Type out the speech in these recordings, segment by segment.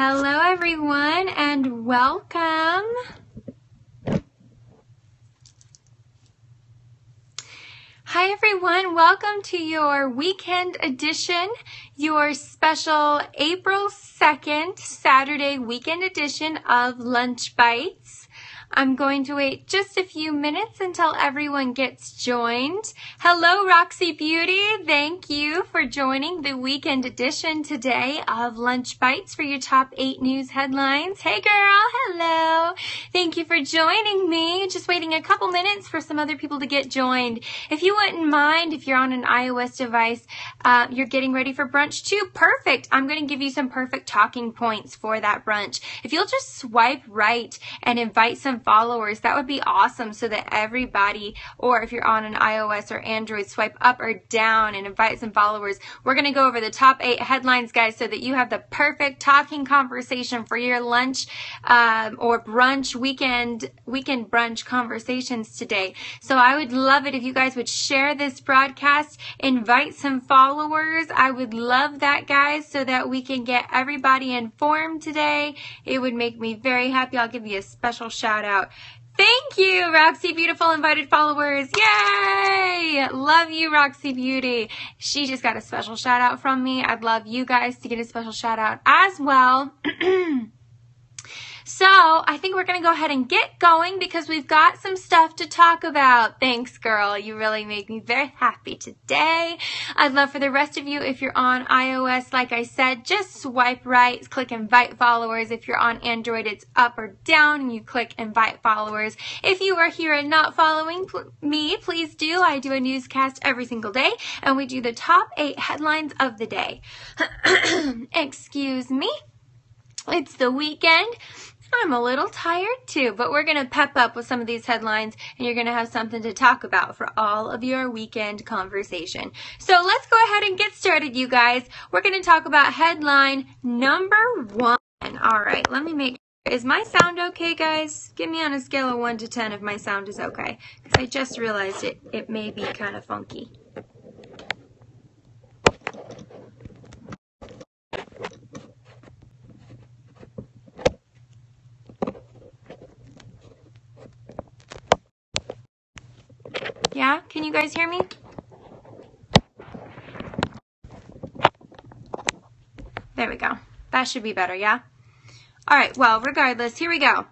Hello, everyone, and welcome. Hi, everyone. Welcome to your weekend edition, your special April 2nd, Saturday weekend edition of Lunch Bites. I'm going to wait just a few minutes until everyone gets joined. Hello, Roxy Beauty. Thank you for joining the weekend edition today of Lunch Bites for your top eight news headlines. Hey, girl. Hello. Thank you for joining me. Just waiting a couple minutes for some other people to get joined. If you wouldn't mind, if you're on an iOS device, uh, you're getting ready for brunch too. Perfect. I'm going to give you some perfect talking points for that brunch. If you'll just swipe right and invite some followers, that would be awesome so that everybody, or if you're on an iOS or Android, swipe up or down and invite some followers. We're going to go over the top eight headlines, guys, so that you have the perfect talking conversation for your lunch um, or brunch weekend, weekend brunch conversations today. So I would love it if you guys would share this broadcast, invite some followers. I would love that, guys, so that we can get everybody informed today. It would make me very happy. I'll give you a special shout out. Thank you, Roxy Beautiful invited followers. Yay! Love you, Roxy Beauty. She just got a special shout out from me. I'd love you guys to get a special shout out as well. So I think we're going to go ahead and get going because we've got some stuff to talk about. Thanks, girl. You really make me very happy today. I'd love for the rest of you, if you're on iOS, like I said, just swipe right, click invite followers. If you're on Android, it's up or down and you click invite followers. If you are here and not following me, please do. I do a newscast every single day and we do the top eight headlines of the day. Excuse me. It's the weekend I'm a little tired too, but we're going to pep up with some of these headlines and you're going to have something to talk about for all of your weekend conversation. So let's go ahead and get started, you guys. We're going to talk about headline number one. All right, let me make is my sound okay, guys? Give me on a scale of 1 to 10 if my sound is okay. Because I just realized it, it may be kind of funky. Yeah? Can you guys hear me? There we go. That should be better, yeah? All right, well, regardless, here we go.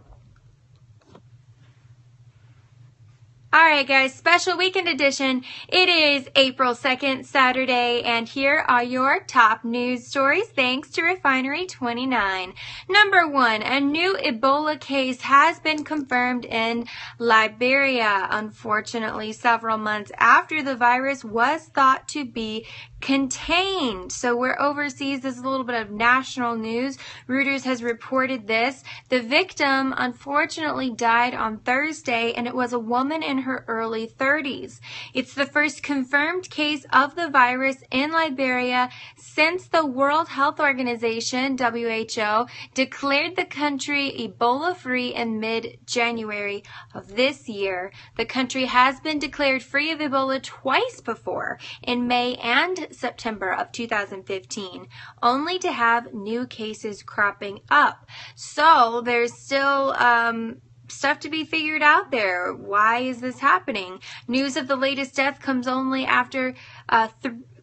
All right, guys, special weekend edition. It is April 2nd, Saturday, and here are your top news stories thanks to Refinery 29. Number one, a new Ebola case has been confirmed in Liberia. Unfortunately, several months after the virus was thought to be contained. So we're overseas. This is a little bit of national news. Reuters has reported this. The victim unfortunately died on Thursday and it was a woman in her early 30s. It's the first confirmed case of the virus in Liberia since the World Health Organization, WHO, declared the country Ebola free in mid-January of this year. The country has been declared free of Ebola twice before in May and September of 2015, only to have new cases cropping up. So there's still um, stuff to be figured out there. Why is this happening? News of the latest death comes only after uh,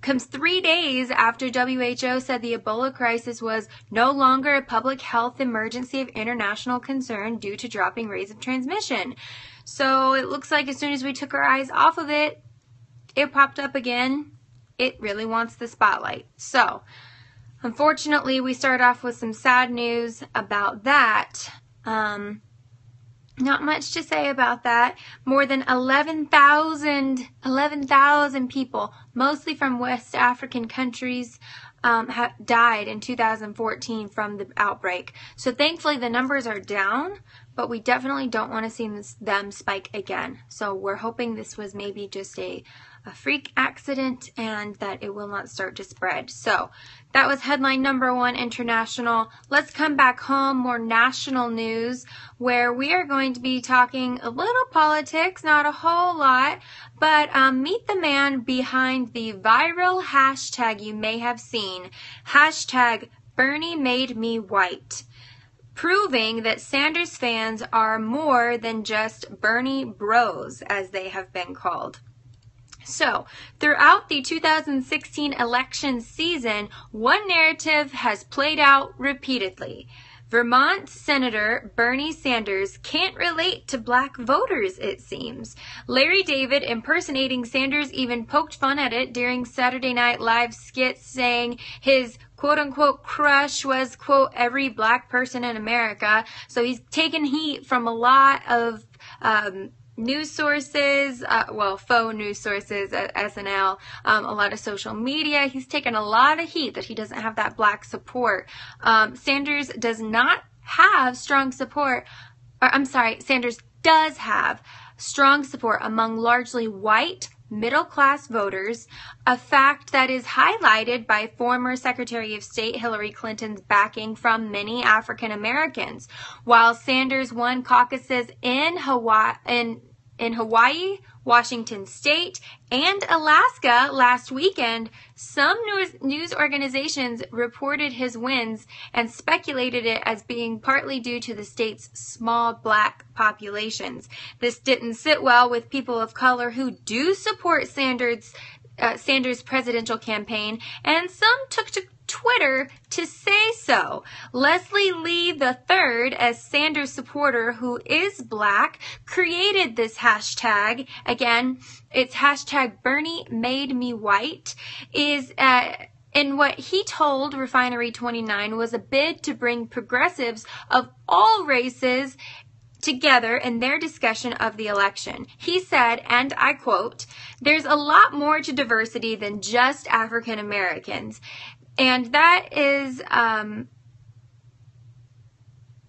comes three days after WHO said the Ebola crisis was no longer a public health emergency of international concern due to dropping rates of transmission. So it looks like as soon as we took our eyes off of it, it popped up again it really wants the spotlight. So, unfortunately, we start off with some sad news about that. Um, not much to say about that. More than 11,000 11, people, mostly from West African countries, um, died in 2014 from the outbreak. So thankfully the numbers are down, but we definitely don't want to see this, them spike again. So we're hoping this was maybe just a a freak accident and that it will not start to spread. So that was headline number one international. Let's come back home, more national news, where we are going to be talking a little politics, not a whole lot, but um, meet the man behind the viral hashtag you may have seen. Hashtag Bernie made me white proving that Sanders fans are more than just Bernie bros, as they have been called. So, throughout the 2016 election season, one narrative has played out repeatedly. Vermont Senator Bernie Sanders can't relate to black voters, it seems. Larry David, impersonating Sanders, even poked fun at it during Saturday Night Live skits, saying his quote unquote crush was quote every black person in America. So he's taken heat from a lot of um, news sources, uh, well, faux news sources at SNL, um, a lot of social media. He's taken a lot of heat that he doesn't have that black support. Um, Sanders does not have strong support, or I'm sorry, Sanders does have strong support among largely white middle class voters, a fact that is highlighted by former Secretary of State Hillary Clinton's backing from many African Americans. While Sanders won caucuses in Hawaii, in, in Hawaii, Washington State, and Alaska last weekend, some news, news organizations reported his wins and speculated it as being partly due to the state's small black populations. This didn't sit well with people of color who do support Sanders uh, Sanders' presidential campaign, and some took to Twitter to say so. Leslie Lee III, as Sanders supporter who is black, created this hashtag. Again, it's hashtag Bernie made me white. Is uh, and what he told Refinery 29 was a bid to bring progressives of all races together in their discussion of the election. He said, and I quote, there's a lot more to diversity than just African Americans. And that is, um,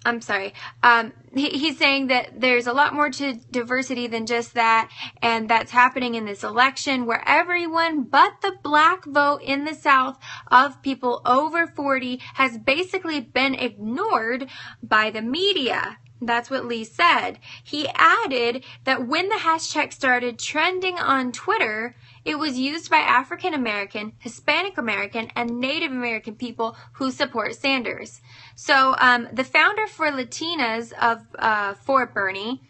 I'm sorry. Um, he, he's saying that there's a lot more to diversity than just that, and that's happening in this election where everyone but the black vote in the South of people over 40 has basically been ignored by the media. That's what Lee said. He added that when the hashtag started trending on Twitter, it was used by African American, Hispanic American, and Native American people who support Sanders. So um, the founder for Latinas of uh, for Bernie.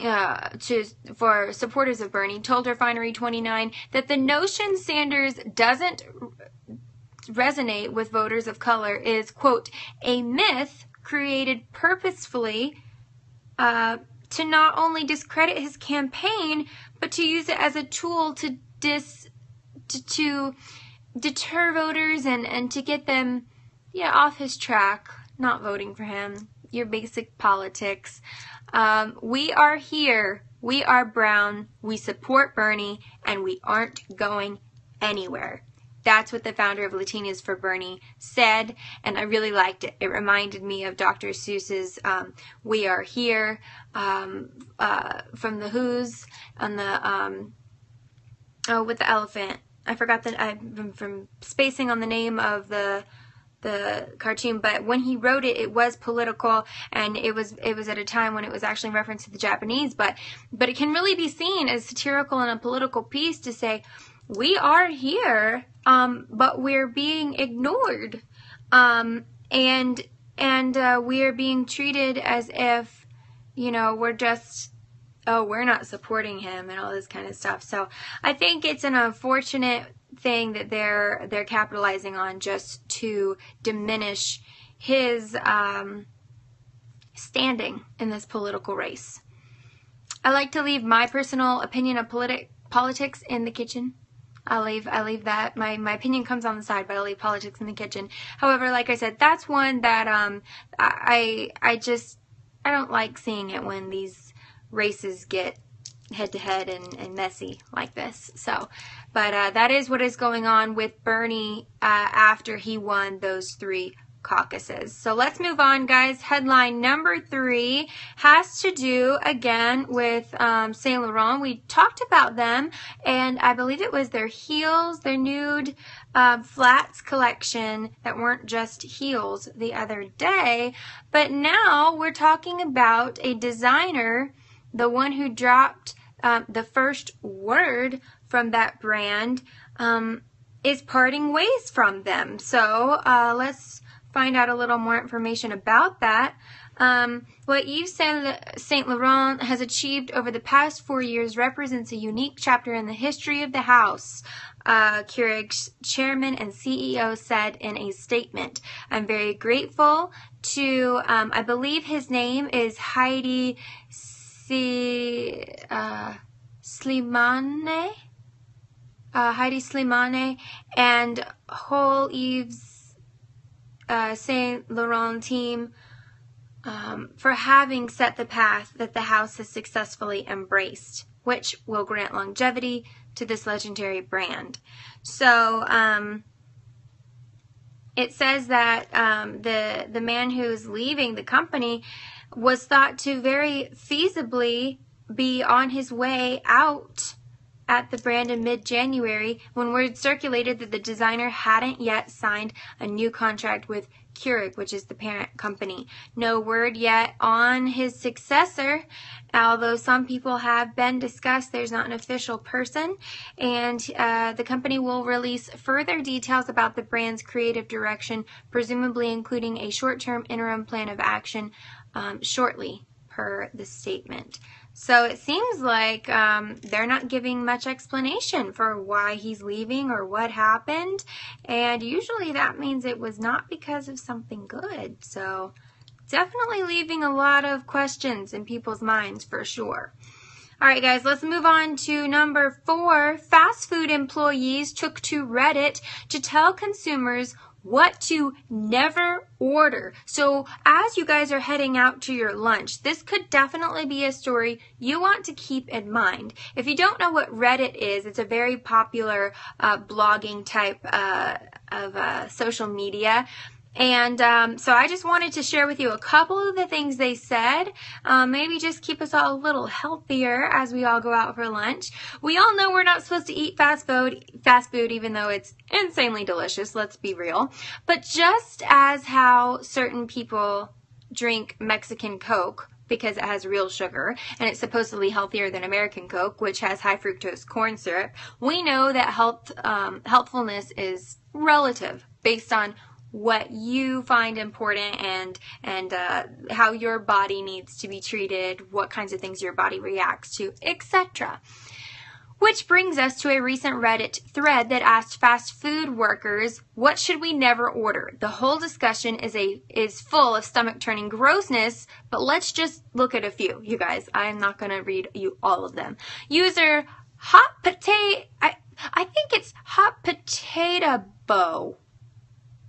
Uh, to for supporters of Bernie told Refinery 29 that the notion Sanders doesn't resonate with voters of color is quote a myth created purposefully uh, to not only discredit his campaign, but to use it as a tool to dis to, to deter voters and and to get them yeah off his track, not voting for him. Your basic politics. Um, we are here. We are Brown. We support Bernie, and we aren't going anywhere. That's what the founder of Latinas for Bernie said, and I really liked it. It reminded me of Dr. Seuss's um, "We Are Here" um, uh, from the Who's on the um, oh with the elephant. I forgot that I'm from spacing on the name of the the cartoon, but when he wrote it, it was political, and it was it was at a time when it was actually in reference to the Japanese. But but it can really be seen as satirical and a political piece to say we are here, um, but we're being ignored, um, and and uh, we are being treated as if you know we're just oh we're not supporting him and all this kind of stuff. So I think it's an unfortunate thing that they're they're capitalizing on just to diminish his um, standing in this political race. I like to leave my personal opinion of politi- politics in the kitchen. I'll leave I leave that. My my opinion comes on the side, but I'll leave politics in the kitchen. However, like I said, that's one that um I I just I don't like seeing it when these races get head to head and, and messy like this. So, but uh, that is what is going on with Bernie uh, after he won those three caucuses. So let's move on, guys. Headline number three has to do again with um, Saint Laurent. We talked about them, and I believe it was their heels, their nude uh, flats collection that weren't just heels the other day. But now we're talking about a designer, the one who dropped um, the first word from that brand. Um, is parting ways from them. So uh, let's find out a little more information about that. Um, what Yves Saint Laurent has achieved over the past four years represents a unique chapter in the history of the house. Uh, Kering's chairman and CEO said in a statement, I'm very grateful to, um, I believe his name is Heidi C, uh, Slimane, uh, Heidi Slimane, and whole Yves uh, Saint Laurent team um, for having set the path that the house has successfully embraced, which will grant longevity to this legendary brand. So um, it says that um, the the man who's leaving the company was thought to very feasibly be on his way out at the brand in mid-January when word circulated that the designer hadn't yet signed a new contract with Kering, which is the parent company. No word yet on his successor, although some people have been discussed. There's not an official person, and uh, the company will release further details about the brand's creative direction, presumably including a short-term interim plan of action um, shortly, per the statement. So it seems like um, they're not giving much explanation for why he's leaving or what happened. And usually that means it was not because of something good. So definitely leaving a lot of questions in people's minds for sure. All right, guys, let's move on to number four. Fast food employees took to Reddit to tell consumers what to never order. So as you guys are heading out to your lunch, this could definitely be a story you want to keep in mind. If you don't know what Reddit is, it's a very popular uh, blogging type uh, of uh, social media. And um, so I just wanted to share with you a couple of the things they said. Um, maybe just keep us all a little healthier as we all go out for lunch. We all know we're not supposed to eat fast food, fast food, even though it's insanely delicious. Let's be real. But just as how certain people drink Mexican Coke because it has real sugar and it's supposedly healthier than American Coke, which has high fructose corn syrup. We know that health um, healthfulness is relative based on what you find important and and uh, how your body needs to be treated, what kinds of things your body reacts to, etc. Which brings us to a recent Reddit thread that asked fast food workers, what should we never order? The whole discussion is a is full of stomach turning grossness, but let's just look at a few, you guys. I am not going to read you all of them. User hot potato I I think it's hot potato bow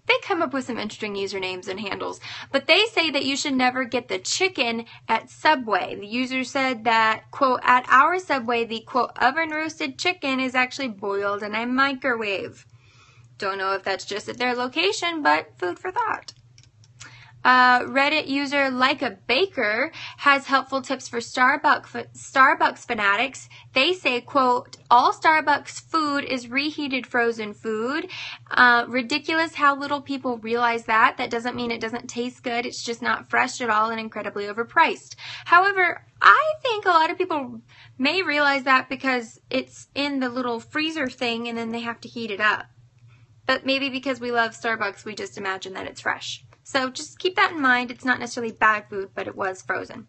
they come up with some interesting usernames and handles, but they say that you should never get the chicken at Subway. The user said that, quote, at our Subway, the, quote, oven roasted chicken is actually boiled in a microwave. Don't know if that's just at their location, but food for thought. Uh, Reddit user like a baker has helpful tips for Starbucks Starbucks fanatics. They say, "quote All Starbucks food is reheated frozen food. Uh, ridiculous how little people realize that. That doesn't mean it doesn't taste good. It's just not fresh at all and incredibly overpriced. However, I think a lot of people may realize that because it's in the little freezer thing and then they have to heat it up. But maybe because we love Starbucks, we just imagine that it's fresh." So just keep that in mind. It's not necessarily bad food, but it was frozen.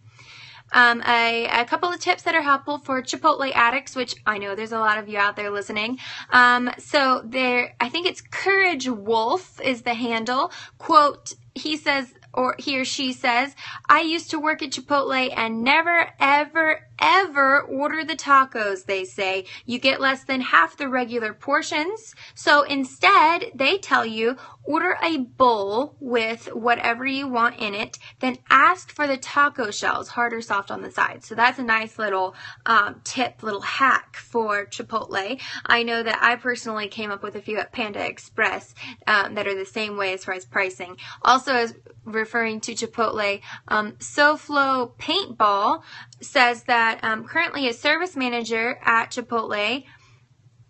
Um, a, a, couple of tips that are helpful for Chipotle addicts, which I know there's a lot of you out there listening. Um, so there, I think it's Courage Wolf is the handle. Quote, he says, or he or she says, I used to work at Chipotle and never, ever, ever order the tacos, they say. You get less than half the regular portions. So instead, they tell you, order a bowl with whatever you want in it, then ask for the taco shells, hard or soft on the side. So that's a nice little um, tip, little hack for Chipotle. I know that I personally came up with a few at Panda Express um, that are the same way as far as pricing. Also, as referring to Chipotle, um, SoFlo Paintball says that um, currently a service manager at Chipotle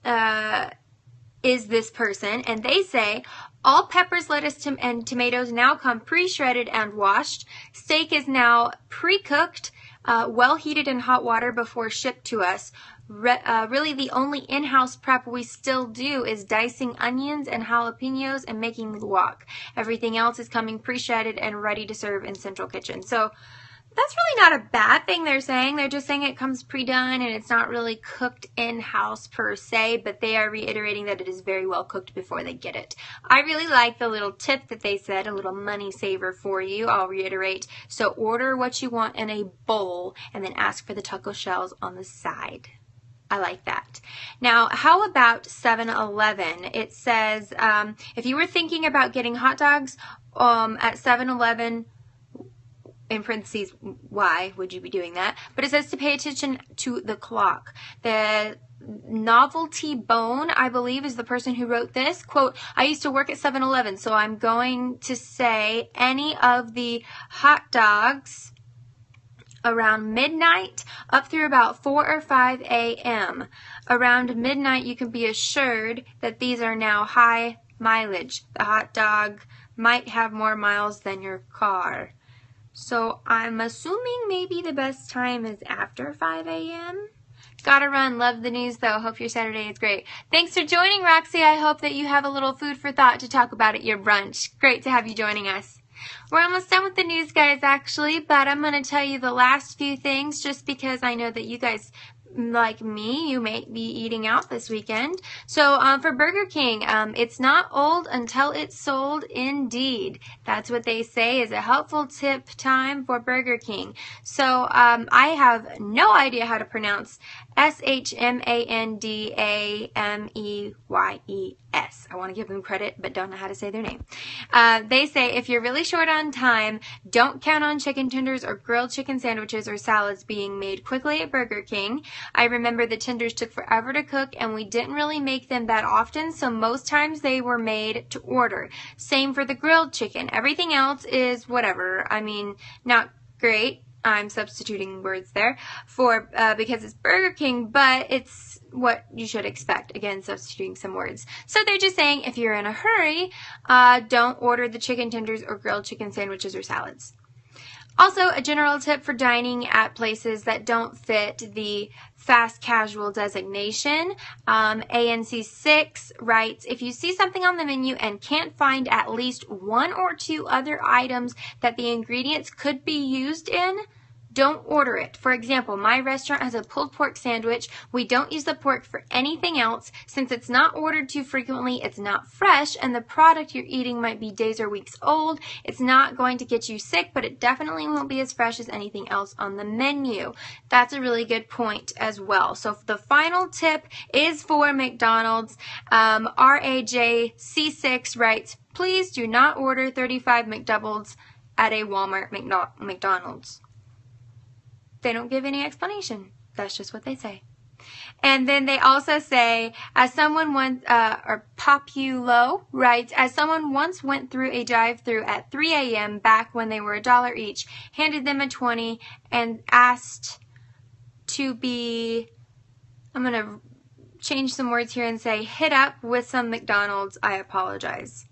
uh, is this person, and they say all peppers, lettuce, tom- and tomatoes now come pre-shredded and washed. Steak is now pre-cooked, uh, well heated in hot water before shipped to us. Re uh, really, the only in-house prep we still do is dicing onions and jalapenos and making guac. Everything else is coming pre-shredded and ready to serve in Central Kitchen. So that's really not a bad thing they're saying. They're just saying it comes pre-done and it's not really cooked in-house per se, but they are reiterating that it is very well cooked before they get it. I really like the little tip that they said, a little money saver for you. I'll reiterate. So order what you want in a bowl and then ask for the taco shells on the side. I like that. Now, how about 7-Eleven? It says, um, if you were thinking about getting hot dogs um, at 7-Eleven, in parentheses, why would you be doing that? But it says to pay attention to the clock. The Novelty Bone, I believe, is the person who wrote this. Quote, I used to work at 7-Eleven, so I'm going to say any of the hot dogs around midnight up through about 4 or 5 a.m. Around midnight, you can be assured that these are now high mileage. The hot dog might have more miles than your car. So I'm assuming maybe the best time is after 5 a.m. Gotta run. Love the news though. Hope your Saturday is great. Thanks for joining, Roxy. I hope that you have a little food for thought to talk about at your brunch. Great to have you joining us. We're almost done with the news, guys, actually, but I'm going to tell you the last few things just because I know that you guys like me, you may be eating out this weekend. So um, for Burger King, um, it's not old until it's sold indeed. That's what they say is a helpful tip time for Burger King. So um, I have no idea how to pronounce S-H-M-A-N-D-A-M-E-Y-E-S. I want to give them credit, but don't know how to say their name. Uh, they say if you're really short on time, don't count on chicken tenders or grilled chicken sandwiches or salads being made quickly at Burger King. I remember the tenders took forever to cook and we didn't really make them that often, so most times they were made to order. Same for the grilled chicken. Everything else is whatever. I mean, not great I'm substituting words there for uh, because it's Burger King, but it's what you should expect. Again, substituting some words. So they're just saying if you're in a hurry, uh, don't order the chicken tenders or grilled chicken sandwiches or salads. Also, a general tip for dining at places that don't fit the fast casual designation. Um, ANC6 writes, if you see something on the menu and can't find at least one or two other items that the ingredients could be used in, don't order it. For example, my restaurant has a pulled pork sandwich. We don't use the pork for anything else. Since it's not ordered too frequently, it's not fresh, and the product you're eating might be days or weeks old. It's not going to get you sick, but it definitely won't be as fresh as anything else on the menu. That's a really good point as well. So the final tip is for McDonald's. Um, RAJC6 writes, please do not order 35 McDoubles at a Walmart McDonald's. They don't give any explanation. That's just what they say. And then they also say, as someone once, uh, or Populo writes, as someone once went through a drive-through at 3 a.m. back when they were a dollar each, handed them a 20 and asked to be, I'm going to change some words here and say, hit up with some McDonald's, I apologize.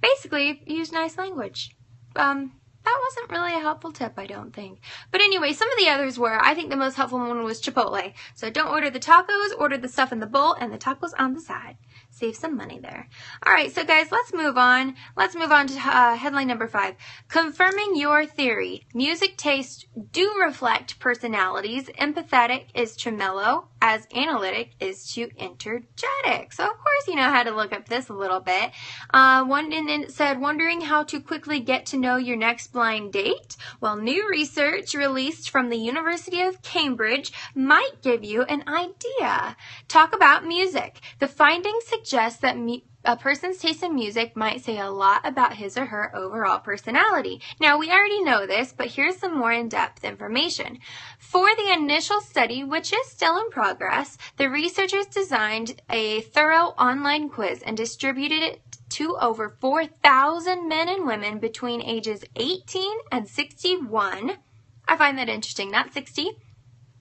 Basically, use nice language. Um, that wasn't really a helpful tip, I don't think. But anyway, some of the others were. I think the most helpful one was Chipotle. So don't order the tacos, order the stuff in the bowl and the tacos on the side save some money there. All right, so guys, let's move on. Let's move on to uh, headline number five. Confirming your theory. Music tastes do reflect personalities. Empathetic is tremolo, as analytic is to energetic. So, of course, you know how to look up this a little bit. Uh, one and it said, wondering how to quickly get to know your next blind date? Well, new research released from the University of Cambridge might give you an idea. Talk about music. The findings suggest suggests that a person's taste in music might say a lot about his or her overall personality. Now, we already know this, but here's some more in-depth information. For the initial study, which is still in progress, the researchers designed a thorough online quiz and distributed it to over 4,000 men and women between ages 18 and 61. I find that interesting, not 60,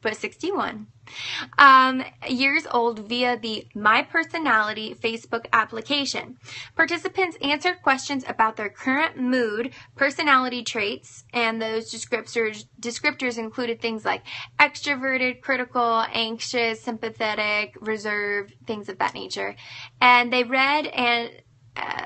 but 61. Um, years old via the My Personality Facebook application. Participants answered questions about their current mood, personality traits, and those descriptors, descriptors included things like extroverted, critical, anxious, sympathetic, reserved, things of that nature. And they read and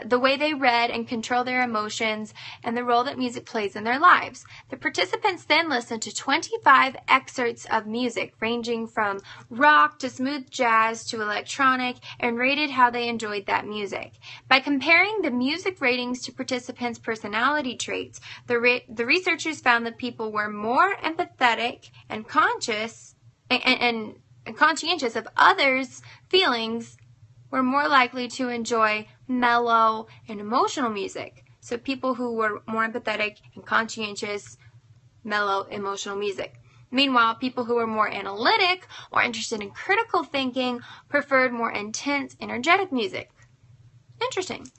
the way they read and control their emotions, and the role that music plays in their lives. The participants then listened to 25 excerpts of music, ranging from rock to smooth jazz to electronic, and rated how they enjoyed that music. By comparing the music ratings to participants' personality traits, the, re- the researchers found that people were more empathetic and conscious and, and, and conscientious of others' feelings were more likely to enjoy mellow and emotional music. So people who were more empathetic and conscientious, mellow, emotional music. Meanwhile, people who were more analytic or interested in critical thinking preferred more intense, energetic music. Interesting.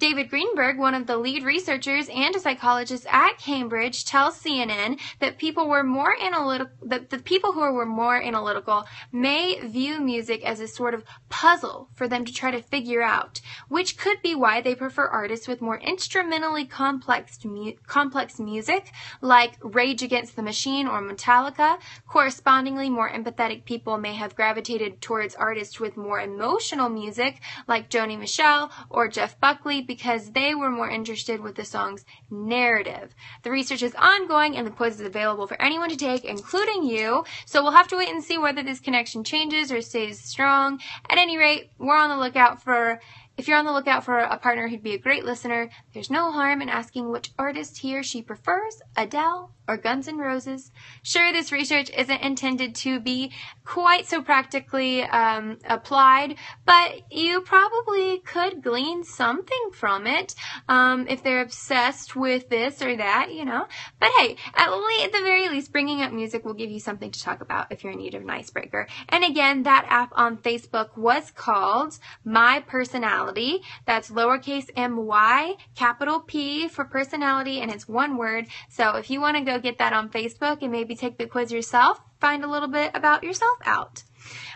David Greenberg, one of the lead researchers and a psychologist at Cambridge, tells CNN that people were more analytical, that the people who were more analytical may view music as a sort of puzzle for them to try to figure out, which could be why they prefer artists with more instrumentally complex, mu- complex music, like Rage Against the Machine or Metallica. Correspondingly, more empathetic people may have gravitated towards artists with more emotional music, like Joni Mitchell or Jeff Buckley, because they were more interested with the song's narrative. The research is ongoing and the quiz is available for anyone to take, including you. So we'll have to wait and see whether this connection changes or stays strong. At any rate, we're on the lookout for if you're on the lookout for a partner who'd be a great listener, there's no harm in asking which artist he or she prefers, Adele or Guns N' Roses. Sure, this research isn't intended to be quite so practically um, applied, but you probably could glean something from it um, if they're obsessed with this or that, you know. But hey, at, le- at the very least, bringing up music will give you something to talk about if you're in need of an icebreaker. And again, that app on Facebook was called My Personality. That's lowercase m y, capital P for personality, and it's one word. So if you want to go get that on Facebook and maybe take the quiz yourself. Find a little bit about yourself out.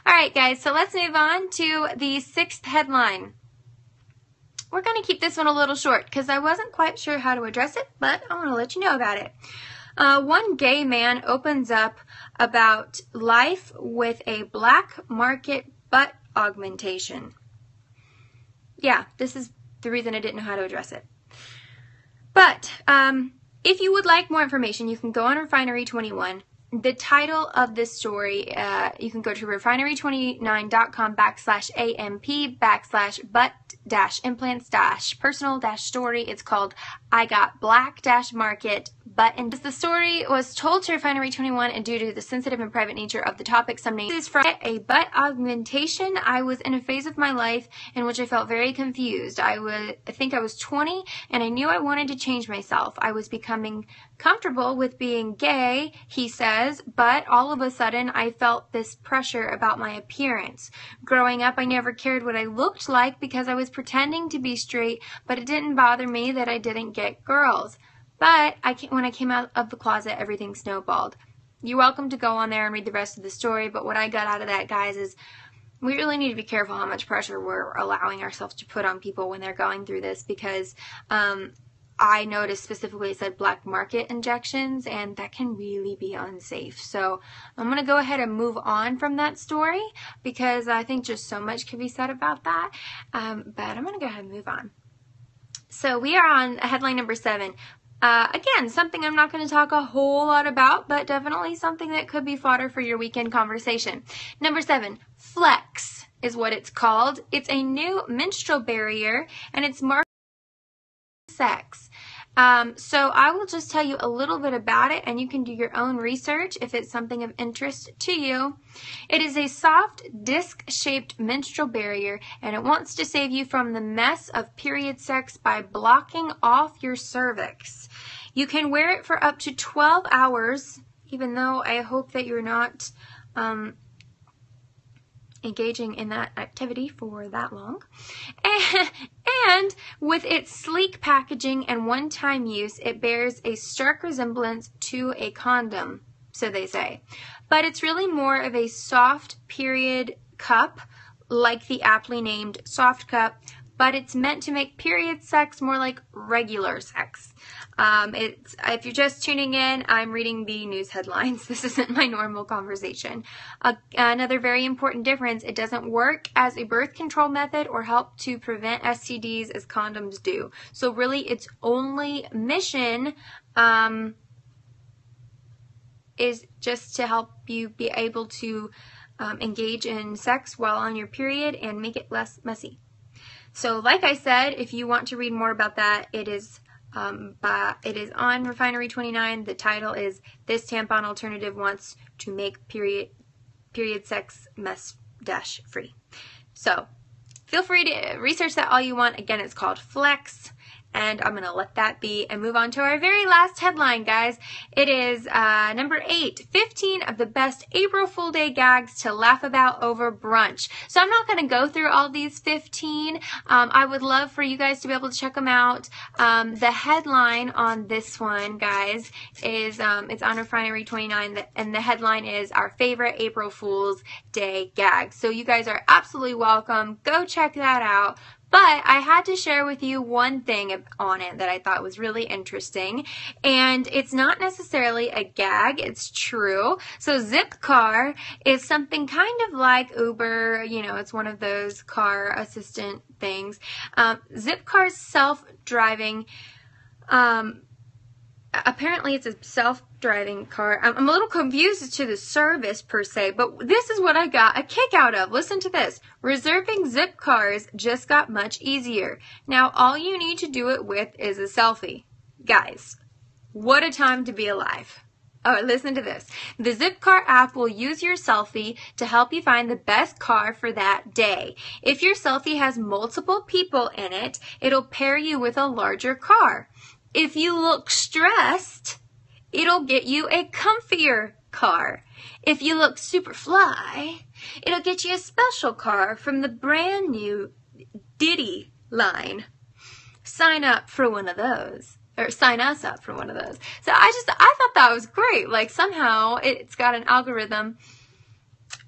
All right, guys, so let's move on to the sixth headline. We're going to keep this one a little short because I wasn't quite sure how to address it, but I want to let you know about it. Uh, one gay man opens up about life with a black market butt augmentation. Yeah, this is the reason I didn't know how to address it. But um, if you would like more information, you can go on Refinery21. The title of this story, uh, you can go to refinery29.com backslash AMP backslash butt dash implants dash personal dash story. It's called I Got Black dash Market Butt. And the story was told to Refinery 21 and due to the sensitive and private nature of the topic, some names is from a butt augmentation. I was in a phase of my life in which I felt very confused. I was, I think I was 20 and I knew I wanted to change myself. I was becoming comfortable with being gay, he says, but all of a sudden I felt this pressure about my appearance. Growing up, I never cared what I looked like because I was pretending to be straight, but it didn't bother me that I didn't get girls. But I when I came out of the closet, everything snowballed. You're welcome to go on there and read the rest of the story, but what I got out of that, guys, is we really need to be careful how much pressure we're allowing ourselves to put on people when they're going through this because um, I noticed specifically it said black market injections, and that can really be unsafe. So I'm going to go ahead and move on from that story because I think just so much can be said about that. Um, but I'm going to go ahead and move on. So we are on headline number seven. Uh, again, something I'm not going to talk a whole lot about, but definitely something that could be fodder for your weekend conversation. Number seven, Flex is what it's called. It's a new menstrual barrier, and it's marketed sex. Um, so I will just tell you a little bit about it and you can do your own research if it's something of interest to you. It is a soft disc-shaped menstrual barrier and it wants to save you from the mess of period sex by blocking off your cervix. You can wear it for up to 12 hours, even though I hope that you're not um, engaging in that activity for that long. And with its sleek packaging and one-time use, it bears a stark resemblance to a condom. so they say. But it's really more of a soft period cup, like the aptly named soft cup, but it's meant to make period sex more like regular sex. Um, it's if you're just tuning in, I'm reading the news headlines. This isn't my normal conversation. Uh, another very important difference: it doesn't work as a birth control method or help to prevent STDs as condoms do. So really, its only mission. Um, is just to help you be able to um, engage in sex while on your period and make it less messy. So, like I said, if you want to read more about that, it is um, by, it is on Refinery 29. The title is "This Tampon Alternative Wants to Make Period Period Sex Mess Dash Free." So, feel free to research that all you want. Again, it's called Flex and I'm going to let that be and move on to our very last headline, guys. It is uh, number eight 15 of the best April Fool Day gags to laugh about over brunch. So I'm not going to go through all these 15. Um, I would love for you guys to be able to check them out. Um, the headline on this one, guys, is um, it's on Refinery 29, and the headline is Our Favorite April Fool's Day Gag. So you guys are absolutely welcome. Go check that out. But I had to share with you one thing on it that I thought was really interesting. And it's not necessarily a gag, it's true. So Zipcar is something kind of like Uber, you know, it's one of those car assistant things. Um, Zipcar's self driving. Um, apparently it's a self-driving car. I'm, I'm, a little confused as to the service per se, but this is what I got a kick out of. Listen to this. Reserving Zipcars just got much easier. Now all you need to do it with is a selfie. Guys, what a time to be alive. Oh, listen to this. The Zipcar app will use your selfie to help you find the best car for that day. If your selfie has multiple people in it, it'll pair you with a larger car. If you look stressed, it'll get you a comfier car. If you look super fly, it'll get you a special car from the brand new Diddy line. Sign up for one of those. Or sign us up for one of those. So I just, I thought that was great. Like somehow it's got an algorithm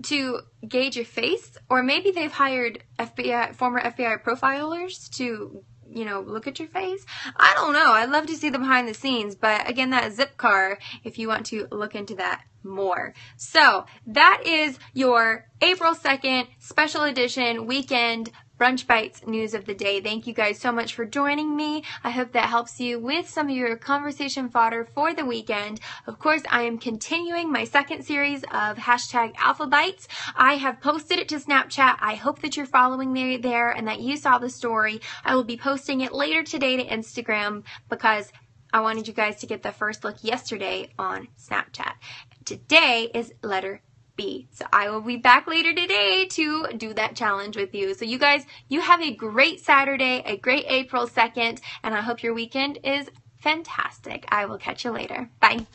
to gauge your face, or maybe they've hired FBI, former FBI profilers to you know, look at your face. I don't know. I'd love to see the behind the scenes, but again, that Zipcar, if you want to look into that more. So that is your April 2nd special edition weekend Brunch Bites news of the day. Thank you guys so much for joining me. I hope that helps you with some of your conversation fodder for the weekend. Of course, I am continuing my second series of hashtag Alpha Bites. I have posted it to Snapchat. I hope that you're following me there and that you saw the story. I will be posting it later today to Instagram because I wanted you guys to get the first look yesterday on Snapchat. Today is letter B. So I will be back later today to do that challenge with you. So you guys, you have a great Saturday, a great April 2nd, and I hope your weekend is fantastic. I will catch you later. Bye.